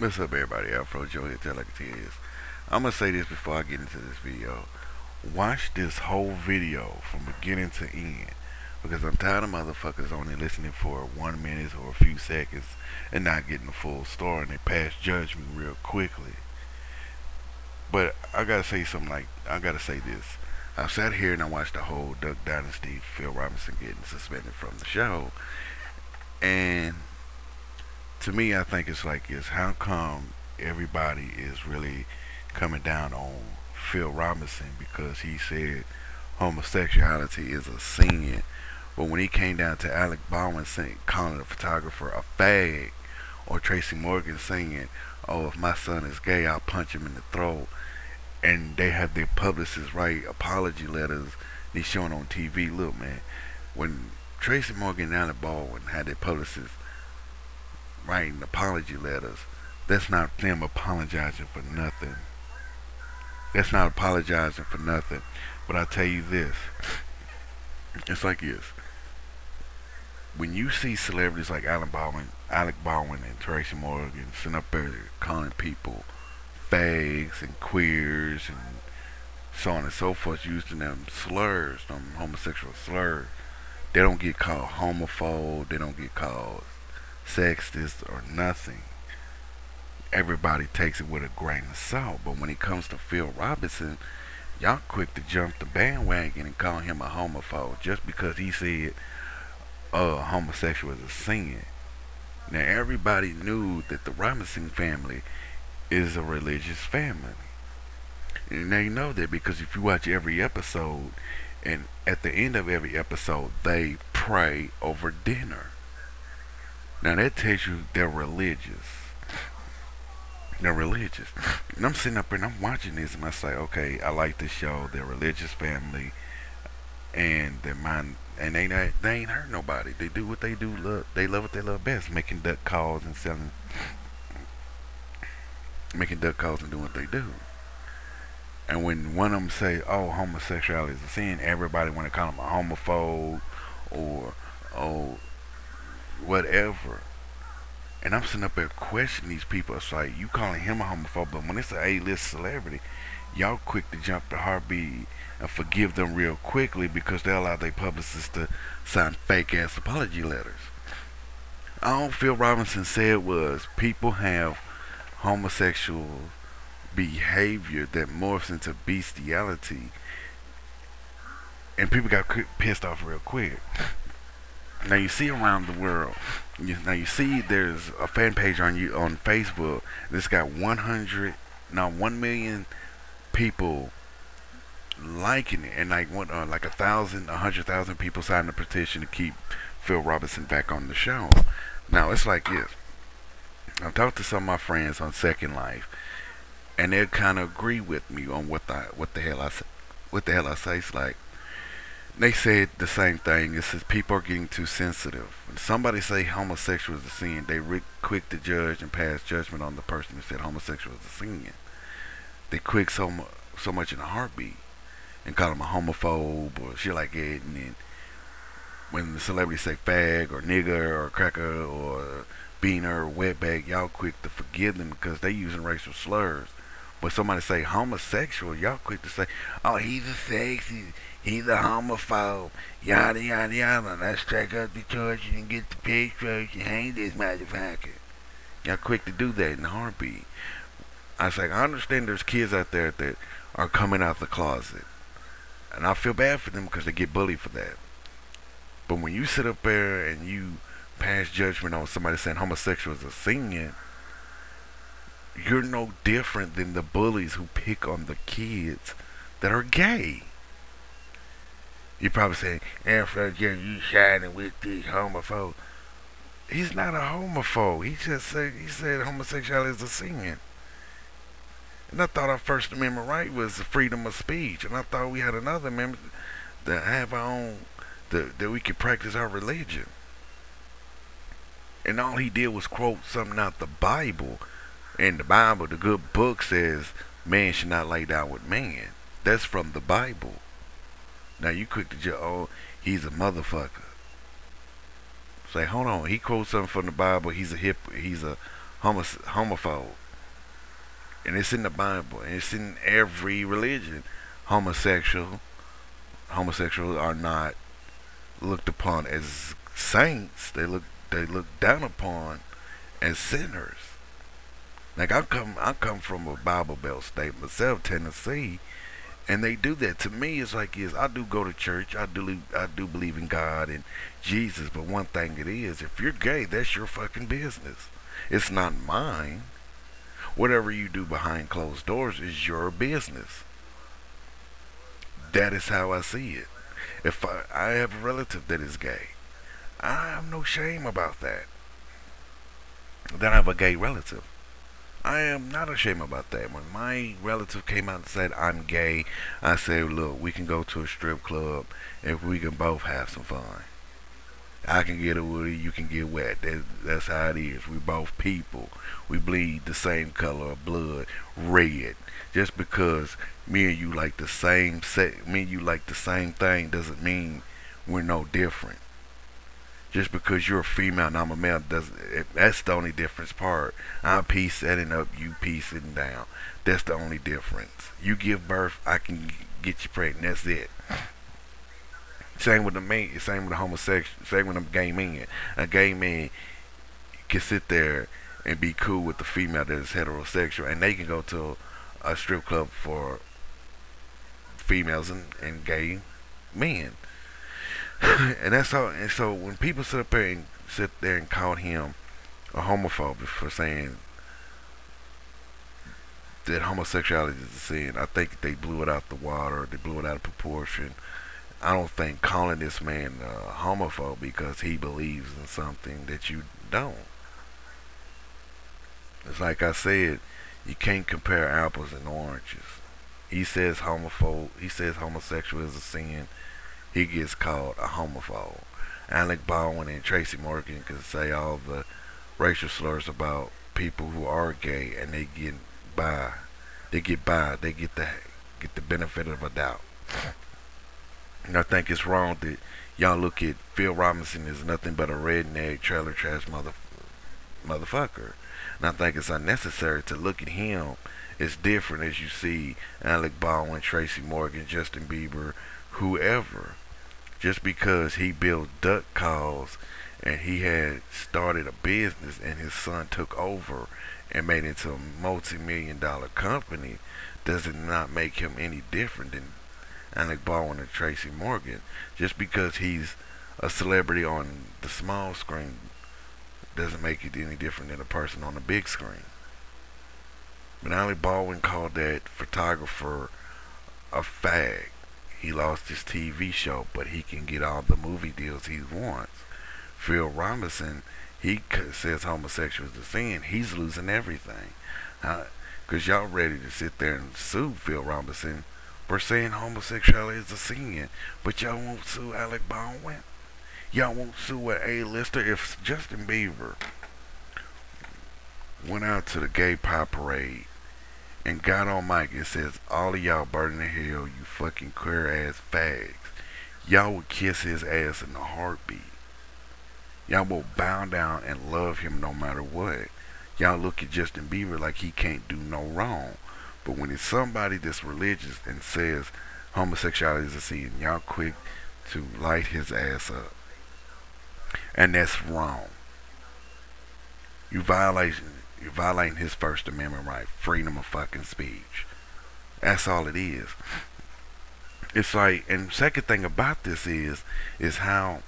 What's up, everybody? Afro Joe here, tell like it is. I'm gonna say this before I get into this video. Watch this whole video from beginning to end because I'm tired of motherfuckers only listening for one minute or a few seconds and not getting the full story and they pass judgment real quickly. But I gotta say something like I gotta say this. I sat here and I watched the whole Duck Dynasty, Phil Robinson getting suspended from the show, and to me, I think it's like this: how come everybody is really coming down on Phil Robinson because he said homosexuality is a sin, but when he came down to Alec Baldwin saying, calling the photographer a fag, or Tracy Morgan saying, "Oh, if my son is gay, I'll punch him in the throat," and they have their publicists write apology letters. They showing on TV. Look, man, when Tracy Morgan and Alec Baldwin had their publicists writing apology letters, that's not them apologizing for nothing. That's not apologizing for nothing. But I tell you this, it's like this. When you see celebrities like Alec Baldwin, Alec Baldwin and Tracy Morgan sitting up there calling people fags and queers and so on and so forth, using them slurs, them homosexual slurs, they don't get called homophobe. They don't get called sexist or nothing. Everybody takes it with a grain of salt. But when it comes to Phil Robinson, y'all quick to jump the bandwagon and call him a homophobe just because he said uh, homosexual is a sin. Now everybody knew that the Robinson family is a religious family. And they know that because if you watch every episode, and at the end of every episode, they pray over dinner. Now that tells you they're religious. They're religious. And I'm sitting up and I'm watching this and I say, okay, I like this show. They're religious family, and they're mind and they not, they ain't hurt nobody. They do what they do. Love they love what they love best, making duck calls and selling, making duck calls and doing what they do. And when one of them say, "Oh, homosexuality is a sin," everybody want to call them a homophobe or oh whatever. And I'm sitting up there questioning these people. It's like you calling him a homophobe, but when it's an A-list celebrity, y'all quick to jump to heartbeat and forgive them real quickly because they allow their publicists to sign fake ass apology letters. All Phil Robinson said was people have homosexual behavior that morphs into bestiality, and people got pissed off real quick. Now you see around the world. You, now you see there's a fan page on you on Facebook that's got 100, now 1 million people liking it, and like one, uh, like a thousand, a hundred thousand people signed a petition to keep Phil Robinson back on the show. Now it's like this. I've talked to some of my friends on Second Life, and they kind of agree with me on what the what the hell I say. what the hell I say. It's like they said the same thing. It says people are getting too sensitive. When somebody say homosexual is a sin, they re- quick to judge and pass judgment on the person who said homosexual is a sin. They quick so mu- so much in a heartbeat and call them a homophobe or shit like that. And then when the celebrities say fag or nigger or cracker or beaner or wetback, y'all quick to forgive them because they using racial slurs. But somebody say homosexual, y'all quick to say, oh, he's a sexy, he's a homophobe, yada, yada, yada. Let's check out the church and get the pictures and hang this motherfucker. Y'all quick to do that in a heartbeat. I say, I understand there's kids out there that are coming out the closet. And I feel bad for them because they get bullied for that. But when you sit up there and you pass judgment on somebody saying homosexual is a sin, you're no different than the bullies who pick on the kids that are gay. You're probably say, Afro Jim, you shining with this homophobe. He's not a homophobe. He just said he said homosexuality is a sin. And I thought our First Amendment right was the freedom of speech. And I thought we had another amendment that have our own that, that we could practice our religion. And all he did was quote something out the Bible in the Bible, the good book says man should not lay down with man. That's from the Bible. Now you quick to just, oh, he's a motherfucker. Say, hold on, he quotes something from the Bible. He's a hip, he's a homophobe. And it's in the Bible, and it's in every religion. Homosexual, homosexuals are not looked upon as saints. They look they look down upon as sinners. Like I come I come from a Bible Belt state myself, Tennessee, and they do that. To me, it's like is I do go to church. I do I do believe in God and Jesus. But one thing it is, if you're gay, that's your fucking business. It's not mine. Whatever you do behind closed doors is your business. That is how I see it. If I, I have a relative that is gay, I have no shame about that. Then I have a gay relative. I am not ashamed about that. When my relative came out and said I'm gay, I said, look, we can go to a strip club if we can both have some fun. I can get a woody, you can get wet. That, that's how it is. We both people. We bleed the same color of blood, red. Just because me and you like the same set, me and you like the same thing doesn't mean we're no different just because you're a female and I'm a male doesn't—that's the only difference part. I'm piece setting up, you piece sitting down. That's the only difference. You give birth, I can get you pregnant. That's it. Same with the man. Same with the homosexual. Same with a gay man. A gay man can sit there and be cool with the female that is heterosexual, and they can go to a strip club for females and, and gay men. and that's how. And so when people sit up there and sit there and call him a homophobe for saying that homosexuality is a sin, I think they blew it out the water. They blew it out of proportion. I don't think calling this man uh, a homophobe because he believes in something that you don't. It's like I said, you can't compare apples and oranges. He says homophobe. He says homosexual is a sin he gets called a homophobe. Alec Baldwin and Tracy Morgan can say all the racial slurs about people who are gay and they get by. They get by. They get the get the benefit of a doubt. And I think it's wrong that y'all look at Phil Robinson as nothing but a redneck trailer trash mother motherfucker. And I think it's unnecessary to look at him as different as you see Alec Baldwin, Tracy Morgan, Justin Bieber, whoever just because he built duck calls and he had started a business and his son took over and made it into a multi-million dollar company does it not make him any different than Alec Baldwin and Tracy Morgan? Just because he's a celebrity on the small screen doesn't make it any different than a person on the big screen. But Alec Baldwin called that photographer a fag he lost his TV show, but he can get all the movie deals he wants. Phil Robinson, he says homosexual is a sin. He's losing everything. Because y'all ready to sit there and sue Phil Robinson for saying homosexuality is a sin. But y'all won't sue Alec Baldwin. Y'all won't sue an A-lister. If Justin Bieber went out to the gay pie parade and got on mic and says, all of y'all burning in hell, you fucking queer ass fags. Y'all would kiss his ass in a heartbeat. Y'all will bow down and love him no matter what. Y'all look at Justin Bieber like he can't do no wrong. But when it's somebody that's religious and says homosexuality is a sin, y'all quick to light his ass up. And that's wrong. You violate you're violating his First Amendment right, freedom of fucking speech. That's all it is. It's like, and second thing about this is, is how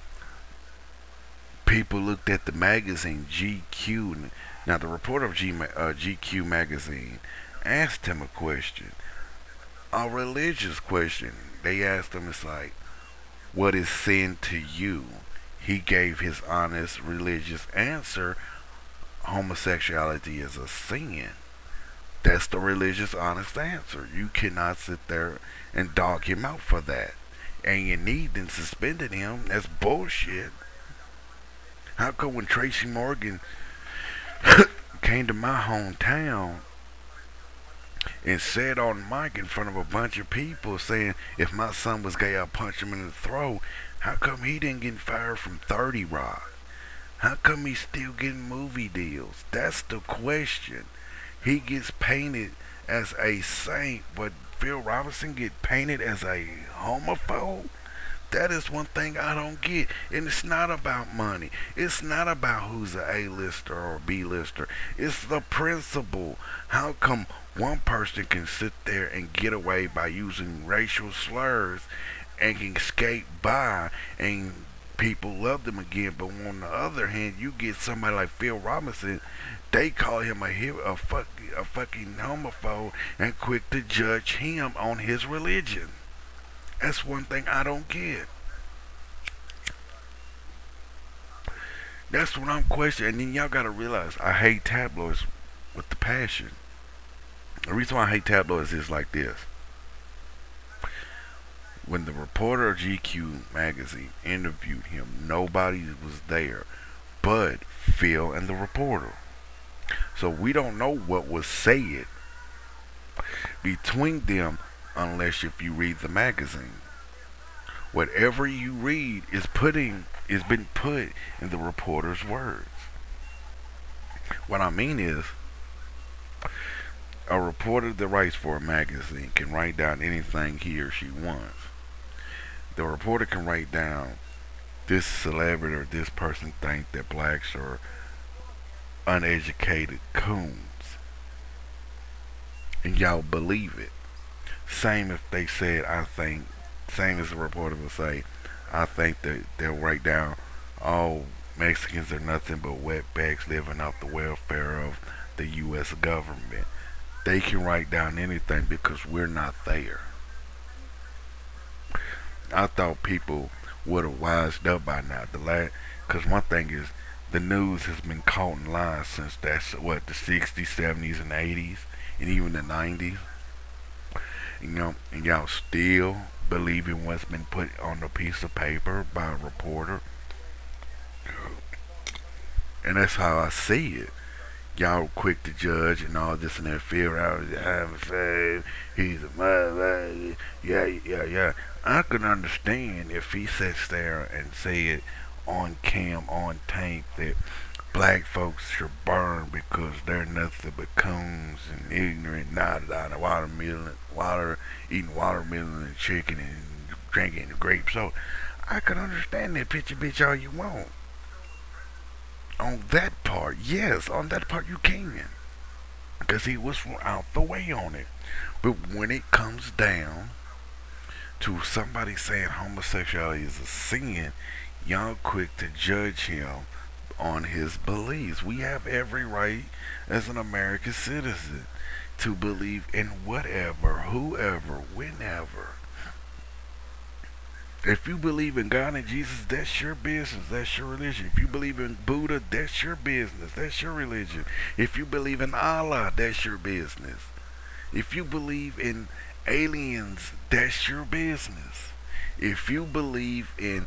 people looked at the magazine GQ. Now, the reporter of G, uh, GQ magazine asked him a question, a religious question. They asked him, it's like, what is sin to you? He gave his honest religious answer homosexuality is a sin. That's the religious honest answer. You cannot sit there and dog him out for that. And you need and suspended him. That's bullshit. How come when Tracy Morgan came to my hometown and said on mic in front of a bunch of people saying if my son was gay I'd punch him in the throat, how come he didn't get fired from 30 Rock? How come he's still getting movie deals? That's the question. He gets painted as a saint, but Phil Robinson get painted as a homophobe? That is one thing I don't get. And it's not about money. It's not about who's a A-lister or B-lister. It's the principle. How come one person can sit there and get away by using racial slurs and can skate by and people love them again. But on the other hand, you get somebody like Phil Robinson, they call him a a, fuck, a fucking homophobe and quick to judge him on his religion. That's one thing I don't get. That's what I'm questioning. And then y'all gotta realize I hate tabloids with the passion. The reason why I hate tabloids is like this. When the reporter of GQ magazine interviewed him, nobody was there but Phil and the reporter. So we don't know what was said between them unless if you read the magazine. Whatever you read is putting is been put in the reporter's words. What I mean is a reporter that writes for a magazine can write down anything he or she wants. The reporter can write down this celebrity or this person think that blacks are uneducated coons. And y'all believe it. Same if they said, I think, same as the reporter would say, I think that they'll write down, oh, Mexicans are nothing but wetbacks living off the welfare of the U.S. government. They can write down anything because we're not there. I thought people would have wised up by now. The last, because one thing is, the news has been caught in lies since that's what the 60s, 70s, and 80s, and even the 90s. You know, and y'all still believing what's been put on a piece of paper by a reporter. And that's how I see it. Y'all quick to judge and all this and that. Feel I was having faith. He's a mother. Yeah, yeah, yeah. I can understand if he sits there and say it on cam, on tape, that black folks should burn because they're nothing but coons and ignorant, not out of watermelon, water, eating watermelon and chicken and drinking grape soda. I can understand that picture bitch all you want. On that part, yes, on that part you can. Because he was out the way on it. But when it comes down to somebody saying homosexuality is a sin, y'all quick to judge him on his beliefs. We have every right as an American citizen to believe in whatever, whoever, whenever. If you believe in God and Jesus, that's your business. That's your religion. If you believe in Buddha, that's your business. That's your religion. If you believe in Allah, that's your business. If you believe in aliens, that's your business. If you believe in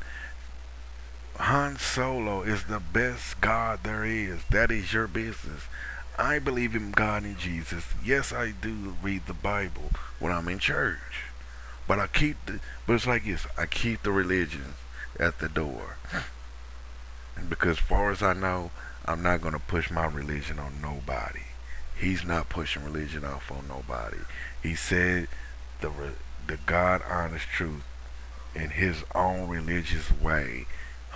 Han Solo is the best God there is. That is your business. I believe in God and Jesus. Yes, I do read the Bible when I'm in church. But I keep the but it's like this, I keep the religion at the door. Because far as I know, I'm not gonna push my religion on nobody. He's not pushing religion off on nobody. He said the the God honest truth in his own religious way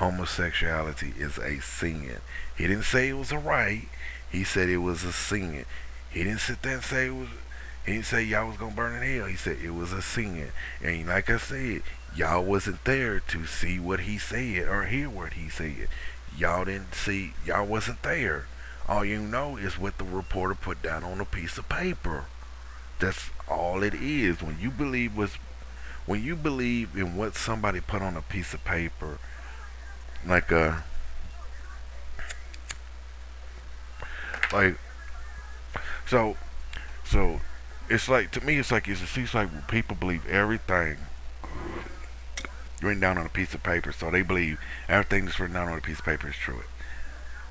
homosexuality is a sin. He didn't say it was a right. He said it was a sin. He didn't sit there and say it was. He didn't say y'all was gonna burn in hell. He said it was a sin. And like I said, y'all wasn't there to see what he said or hear what he said. Y'all didn't see. Y'all wasn't there. All you know is what the reporter put down on a piece of paper. That's all it is. When you believe was, when you believe in what somebody put on a piece of paper like a, like so so it's like to me it's like it's, it seems like people believe everything written down on a piece of paper. So they believe everything that's written down on a piece of paper is true.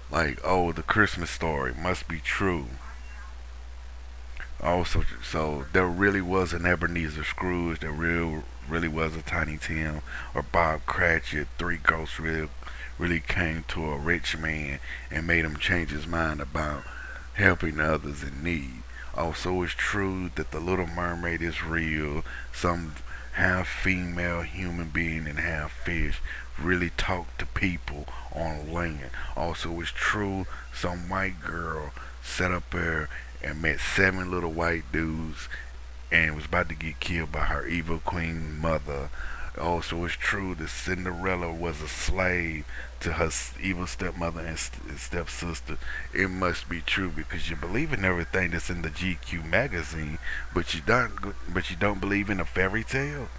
Like oh the christmas story must be true. Oh so there really was an ebenezer scrooge. There real really was a tiny tim or bob cratchit. Three ghosts real really came to a rich man and made him change his mind about helping others in need. Also, it's true that the Little Mermaid is real. Some half female human being and half fish really talk to people on land. Also, it's true some white girl sat up there and met seven little white dudes and was about to get killed by her evil queen mother. Also, it's true that Cinderella was a slave to her evil stepmother and stepsister. It must be true because you believe in everything that's in the GQ magazine, but you don't. But you don't believe in a fairy tale.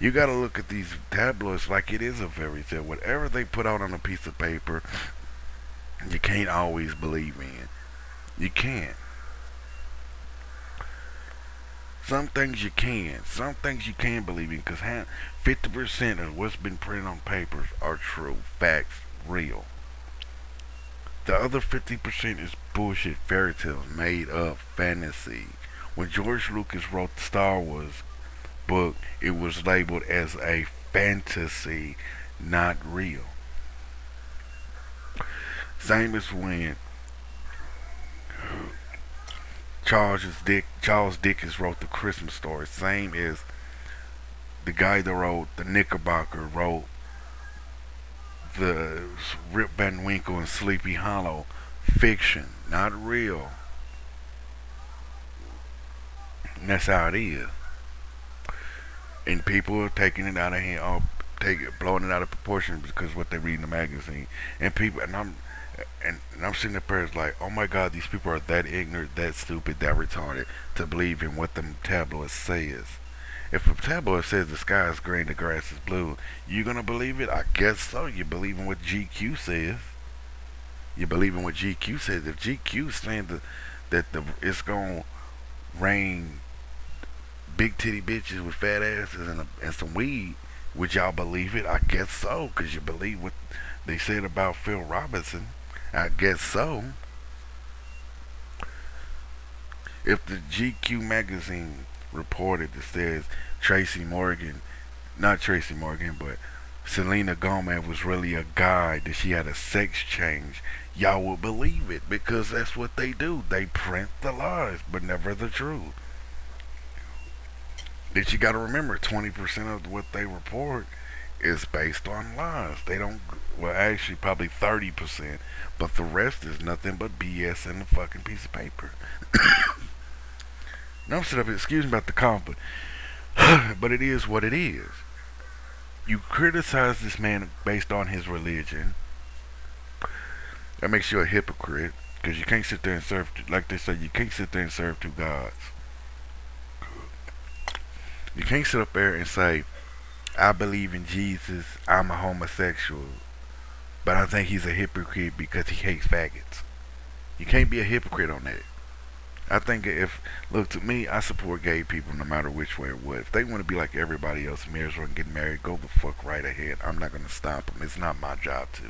You got to look at these tabloids like it is a fairy tale. Whatever they put out on a piece of paper, you can't always believe in. You can't. Some things you can. Some things you can believe in because 50% of what's been printed on papers are true. Facts. Real. The other 50% is bullshit fairy tales made up fantasy. When George Lucas wrote the Star Wars book, it was labeled as a fantasy, not real. Same as when Charles Dick Charles Dickens wrote the Christmas story. Same as the guy that wrote the Knickerbocker wrote the Rip Van Winkle and Sleepy Hollow fiction, not real. And that's how it is. And people are taking it out of hand, or take it, blowing it out of proportion because what they read in the magazine. And people, and I'm and, and I'm sitting there like, oh my God, these people are that ignorant, that stupid, that retarded to believe in what the tabloid says. If a tabloid says the sky is green, the grass is blue, you gonna believe it? I guess so. You believe in what GQ says. You believe in what GQ says. If GQ saying that that the it's gonna rain big titty bitches with fat asses and, a, and some weed, would y'all believe it? I guess so, cause you believe what they said about Phil Robinson. I guess so. If the GQ magazine reported that says Tracy Morgan, not Tracy Morgan, but Selena Gomez was really a guy, that she had a sex change, y'all would believe it because that's what they do. They print the lies, but never the truth. That you got to remember, 20% of what they report is based on lies. They don't, well, actually, probably 30%, but the rest is nothing but BS in a fucking piece of paper. no, sit up, excuse me about the comment, but, but it is what it is. You criticize this man based on his religion. That makes you a hypocrite because you can't sit there and serve, like they say, you can't sit there and serve two gods. You can't sit up there and say, I believe in Jesus. I'm a homosexual. But I think he's a hypocrite because he hates faggots. You can't be a hypocrite on that. I think if, look, to me, I support gay people no matter which way or what. If they want to be like everybody else, marriage or get married, go the fuck right ahead. I'm not going to stop them. It's not my job to.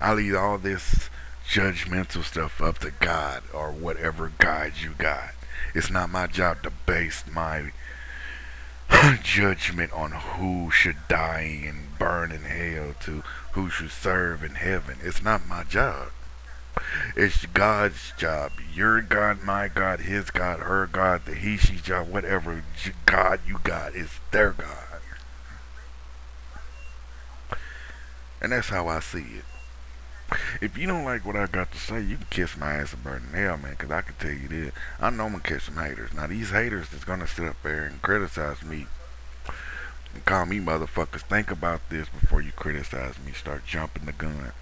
I leave all this judgmental stuff up to God or whatever God you got. It's not my job to base my judgment on who should die and burn in hell to who should serve in heaven. It's not my job. It's God's job. Your God, my God, his God, her God, the he, she job, whatever God you got is their God. And that's how I see it. If you don't like what I got to say, you can kiss my ass and burn in hell, man, because I can tell you this. I know I'm going to catch some haters. Now, these haters that's going to sit up there and criticize me and call me motherfuckers, think about this before you criticize me. Start jumping the gun.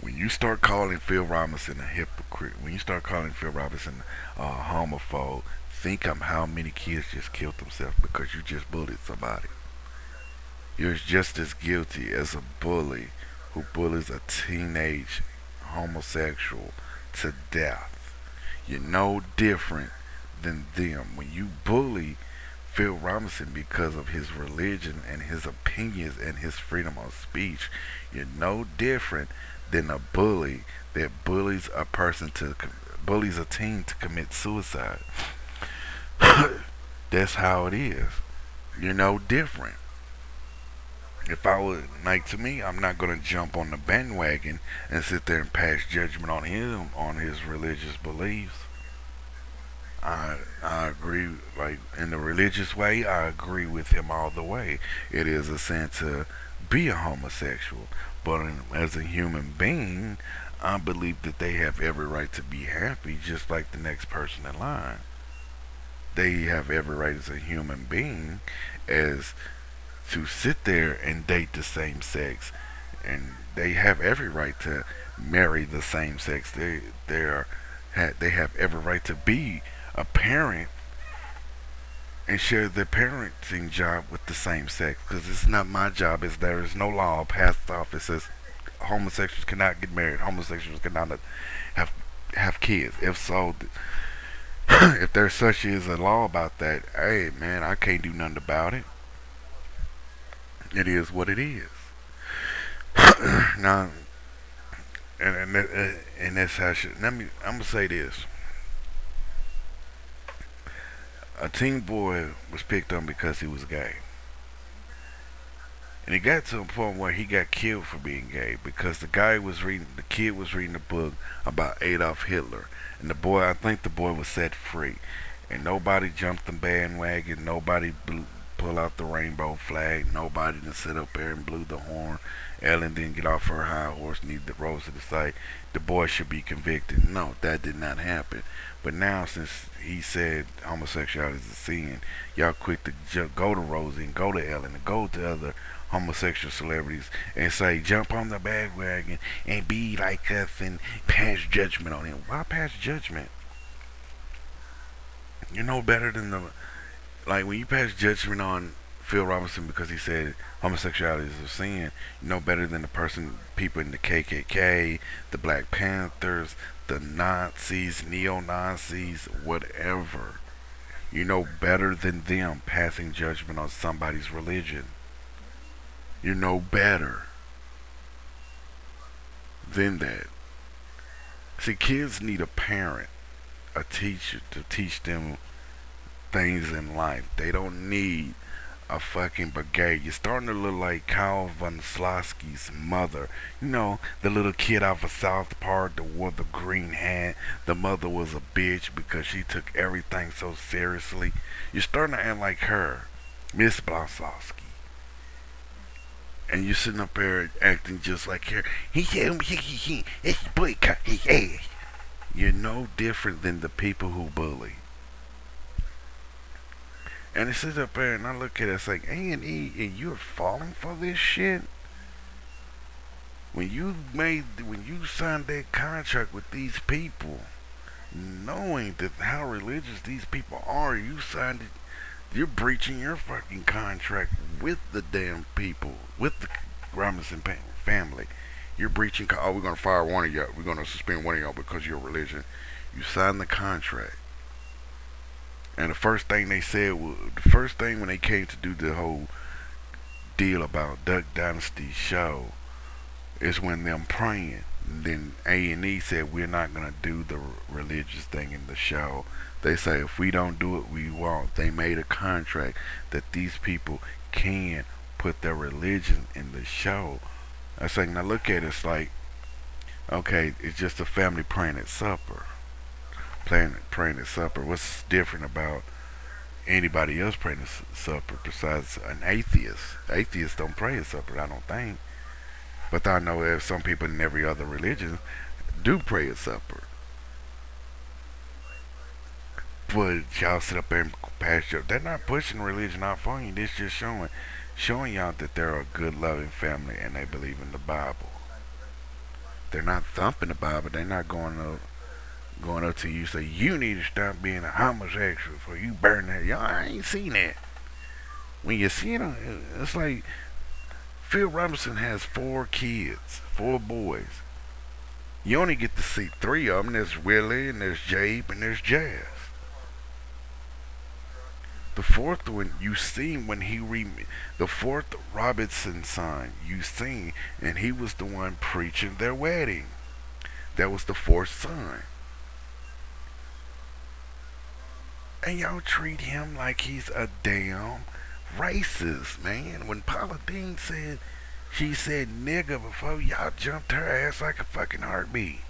When you start calling Phil Robinson a hypocrite, when you start calling Phil Robinson a homophobe, think of how many kids just killed themselves because you just bullied somebody. You're just as guilty as a bully who bullies a teenage homosexual to death. You're no different than them. When you bully Phil Robinson because of his religion and his opinions and his freedom of speech, you're no different than a bully that bullies a person to bullies a teen to commit suicide. That's how it is. You're no different. If I would like to me, I'm not gonna jump on the bandwagon and sit there and pass judgment on him on his religious beliefs. I I agree like in the religious way, I agree with him all the way. It is a sin to be a homosexual, but in, as a human being, I believe that they have every right to be happy just like the next person in line. They have every right as a human being as to sit there and date the same sex, and they have every right to marry the same sex. They they are they have every right to be a parent and share their parenting job with the same sex. Because it's not my job. Is there is no law passed off that says homosexuals cannot get married. Homosexuals cannot have have kids. If so, if there such is a law about that, hey man, I can't do nothing about it. It is what it is. now, and and, and that's how I should. Let me. I'm gonna say this. A teen boy was picked on because he was gay. And it got to a point where he got killed for being gay because the guy was reading, the kid was reading a book about Adolf Hitler. And the boy, I think the boy was set free. And nobody jumped the bandwagon, nobody blew, pull out the rainbow flag. Nobody to sit up there and blew the horn. Ellen didn't get off her high horse, need the rose to the site. The boy should be convicted. No, that did not happen. But now, since he said homosexuality is a sin, y'all quick to ju- go to Rosie and go to Ellen and go to other homosexual celebrities and say jump on the bandwagon and be like us and pass judgment on him. Why pass judgment? You know better than the like when you pass judgment on Phil Robinson because he said homosexuality is a sin, you know better than the person, people in the KKK, the Black Panthers, the Nazis, neo Nazis, whatever. You know better than them passing judgment on somebody's religion. You know better than that. See, kids need a parent, a teacher to teach them things in life. They don't need a fucking brigade. You're starting to look like Kyle Von Slosky's mother. You know, the little kid off of South Park that wore the green hat. The mother was a bitch because she took everything so seriously. You're starting to act like her, Miss Blonsky. And you're sitting up there acting just like her. He said, he, he, he, he, hey. You're no different than the people who bully. And it sits up there and I look at it, it's like, A and E, and you're falling for this shit? When you made, when you signed that contract with these people, knowing that how religious these people are, you signed it, you're breaching your fucking contract with the damn people, with the Robinson family. You're breaching, oh, we're going to fire one of y'all, we're going to suspend one of y'all because of your religion. You signed the contract. And the first thing they said was the first thing when they came to do the whole deal about Duck Dynasty show is when them praying. Then A and E said we're not gonna do the religious thing in the show. They say if we don't do it, we won't. They made a contract that these people can put their religion in the show. I say now look at it, it's like okay, it's just a family praying at supper praying, praying at supper. What's different about anybody else praying at supper besides an atheist? Atheists don't pray at supper, I don't think. But I know that some people in every other religion do pray at supper. But y'all sit up there and pass your, they're not pushing religion out for you. This just showing, showing y'all that they're a good, loving family and they believe in the Bible. They're not thumping the Bible. They're not going to going up to you say you need to stop being a homosexual for you burn that. Y'all I ain't seen that. When you see them, it's like Phil Robinson has four kids, four boys. You only get to see three of them. There's Willie, and there's Jep, and there's Jase. The fourth one you seen when he re the fourth Robinson son you seen, and he was the one preaching their wedding. That was the fourth son. And y'all treat him like he's a damn racist, man. When Paula Deen said she said nigga before y'all jumped her ass like a fucking heartbeat.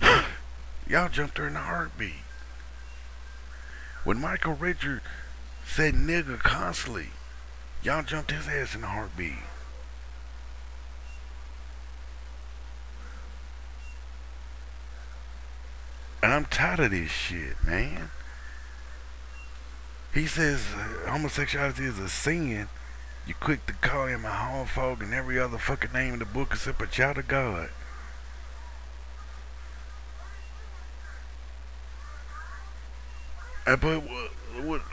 y'all jumped her in a heartbeat. When Michael Richard said nigga constantly, y'all jumped his ass in a heartbeat. I'm tired of this shit, man. He says uh, homosexuality is a sin. You quick to call him a homophobe and every other fucking name in the book except a child of God. But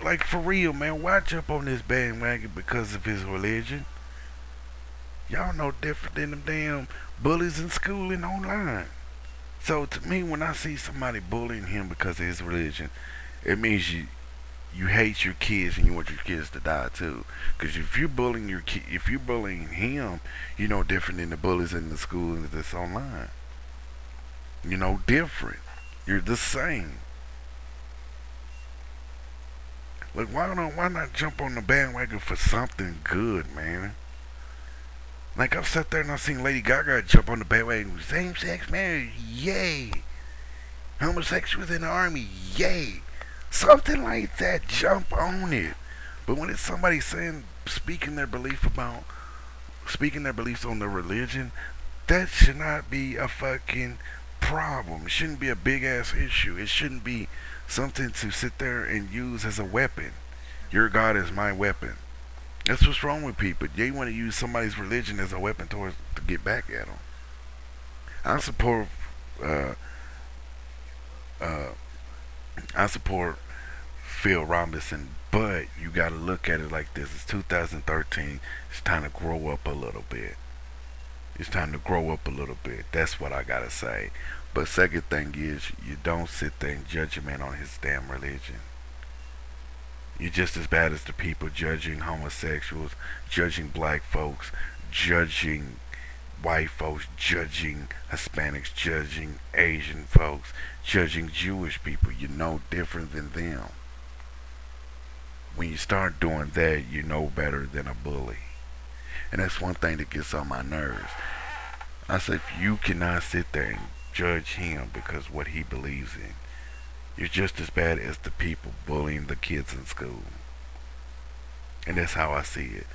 like for real, man, watch up on this bandwagon because of his religion? Y'all no different than them damn bullies in school and online. So to me, when I see somebody bullying him because of his religion, it means you you hate your kids and you want your kids to die too. Because if you're bullying your ki- if you're bullying him, you're no different than the bullies in the school that's online. You're no different. You're the same. Look, why don't why not jump on the bandwagon for something good, man? Like I've sat there and I've seen Lady Gaga jump on the bandwagon, same sex marriage, yay. Homosexuals in the army, yay. Something like that, jump on it. But when it's somebody saying, speaking their belief about, speaking their beliefs on their religion, that should not be a fucking problem. It shouldn't be a big ass issue. It shouldn't be something to sit there and use as a weapon. Your God is my weapon. That's what's wrong with people. They want to use somebody's religion as a weapon towards to get back at them. I support. Uh, uh, I support Phil Robinson, but you got to look at it like this: It's 2013. It's time to grow up a little bit. It's time to grow up a little bit. That's what I gotta say. But second thing is, you don't sit there and man on his damn religion. You're just as bad as the people judging homosexuals, judging black folks, judging white folks, judging Hispanics, judging Asian folks, judging Jewish people. You're no different than them. When you start doing that, you know better than a bully. And that's one thing that gets on my nerves. I said, if you cannot sit there and judge him because what he believes in, you're just as bad as the people bullying the kids in school. And that's how I see it.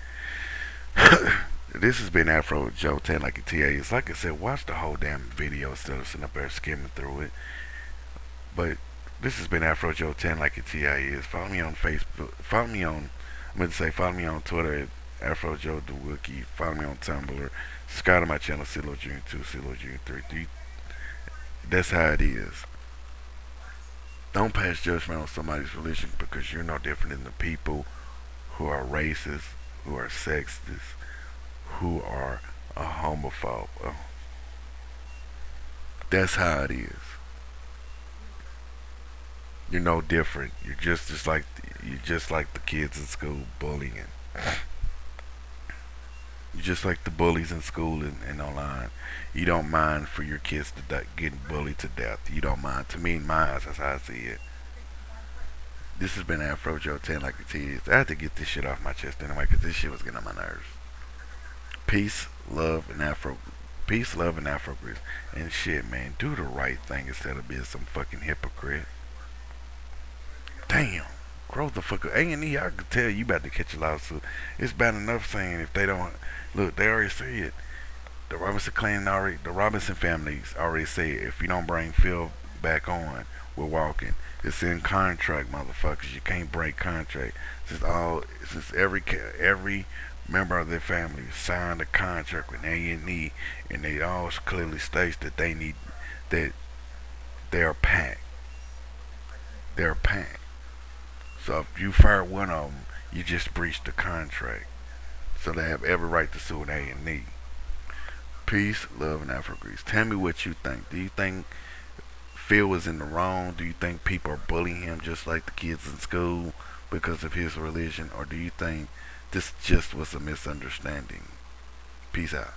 this has been Afro Joe 10 like a TA. It's like I said, watch the whole damn video instead of sitting up there skimming through it. But this has been Afro Joe 10 like a TA is. Follow me on Facebook. Follow me on, I'm going to say, follow me on Twitter at Afro Joe the Wookie. Follow me on Tumblr. Subscribe to my channel, CeeLo Jr. 2, CeeLo Jr. 3. That's how it is. Don't pass judgment on somebody's religion because you're no different than the people who are racist, who are sexist, who are a homophobe. Oh. That's how it is. You're no different. You're just just like you're just like the kids in school bullying. Just like the bullies in school and, and online. You don't mind for your kids to die, getting bullied to death. You don't mind. To me, my eyes, that's how I see it. This has been Afro Joe 10 like it is. I had to get this shit off my chest anyway because this shit was getting on my nerves. Peace, love, and Afro. Peace, love, and Afro Grease. And shit, man, do the right thing instead of being some fucking hypocrite. Damn. Grow the fuck up. A&E, I could tell you about to catch a lawsuit. It's bad enough saying if they don't, look, they already say it. The Robinson clan already, the Robinson families already say it. If you don't bring Phil back on, we're walking. It's in contract, motherfuckers. You can't break contract. Since all, since every every member of their family signed a contract with A&E, and they all clearly states that they need that they're packed. They're packed. So if you fire one of them, you just breached the contract. So they have every right to sue an A and E. Peace, love, and Afro Grease. Tell me what you think. Do you think Phil was in the wrong? Do you think people are bullying him just like the kids in school because of his religion? Or do you think this just was a misunderstanding? Peace out.